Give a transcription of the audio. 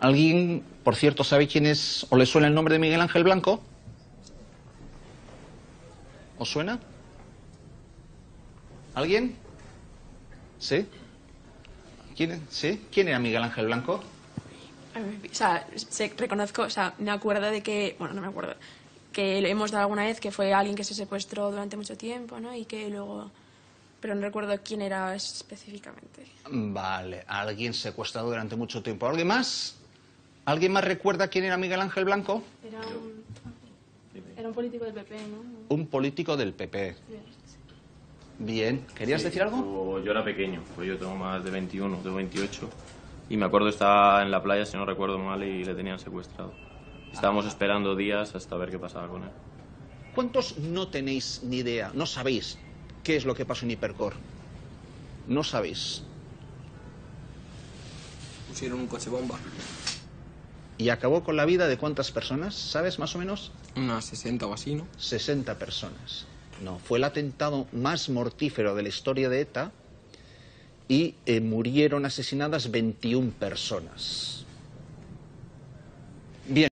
¿Alguien, por cierto, sabe quién es o le suena el nombre de Miguel Ángel Blanco? ¿Os suena? ¿Alguien? ¿Sí? ¿Quién, ¿Sí? ¿Quién era Miguel Ángel Blanco? O sea, reconozco, o sea, me acuerdo de que, bueno, no me acuerdo, que le hemos dado alguna vez que fue alguien que se secuestró durante mucho tiempo, ¿no? Y que luego, pero no recuerdo quién era específicamente. Vale, alguien secuestrado durante mucho tiempo. ¿Alguien más? ¿Alguien más recuerda quién era Miguel Ángel Blanco? Era un, era un político del PP, ¿no? Un político del PP. Bien, ¿querías Sí, decir algo? Yo, era pequeño, pues yo tengo más de 21, tengo 28. Y me acuerdo estaba en la playa, si no recuerdo mal, y le tenían secuestrado. Estábamos esperando días hasta ver qué pasaba con él. ¿Cuántos no tenéis ni idea, no sabéis qué es lo que pasó en Hipercor? No sabéis. Pusieron un coche bomba. ¿Y acabó con la vida de cuántas personas? ¿Sabes más o menos? Unas 60 o así, ¿no? 60 personas. No, fue el atentado más mortífero de la historia de ETA y eh, murieron asesinadas 21 personas. Bien.